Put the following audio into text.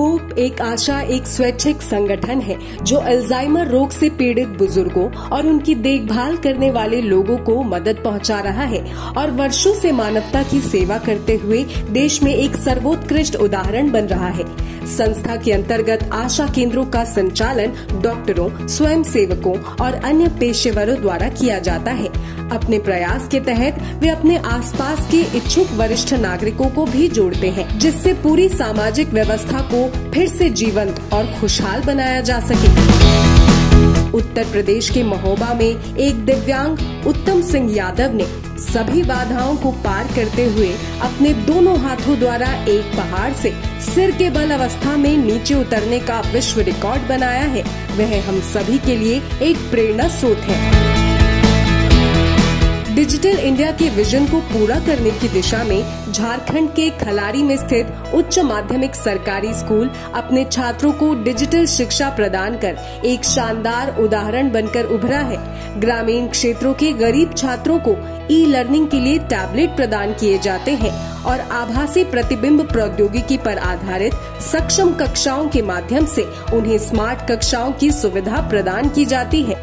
Hope एक आशा, एक स्वैच्छिक संगठन है, जो अल्जाइमर रोग से पीड़ित बुज़ुर्गों और उनकी देखभाल करने वाले लोगों को मदद पहुँचा रहा है और वर्षों से मानवता की सेवा करते हुए देश में एक सर्वोत्कृष्ट उदाहरण बन रहा है। संस्था के अंतर्गत आशा केंद्रों का संचालन डॉक्टरों स्वयं सेवकों और अन्य पेशेवरों द्वारा किया जाता है। अपने प्रयास के तहत वे अपने आसपास के इच्छुक वरिष्ठ नागरिकों को भी जोड़ते हैं, जिससे पूरी सामाजिक व्यवस्था को फिर से जीवंत और खुशहाल बनाया जा सके। उत्तर प्रदेश के महोबा में एक दिव्यांग उत्तम सिंह यादव ने सभी बाधाओं को पार करते हुए अपने दोनों हाथों द्वारा एक पहाड़ से सिर के बल अवस्था में नीचे उतरने का विश्व रिकॉर्ड बनाया है। वह हम सभी के लिए एक प्रेरणा स्रोत है। डिजिटल इंडिया के विजन को पूरा करने की दिशा में झारखंड के खलारी में स्थित उच्च माध्यमिक सरकारी स्कूल अपने छात्रों को डिजिटल शिक्षा प्रदान कर एक शानदार उदाहरण बनकर उभरा है। ग्रामीण क्षेत्रों के गरीब छात्रों को ई लर्निंग के लिए टैबलेट प्रदान किए जाते हैं और आभासी प्रतिबिंब प्रौद्योगिकी पर आधारित सक्षम कक्षाओं के माध्यम से उन्हें स्मार्ट कक्षाओं की सुविधा प्रदान की जाती है।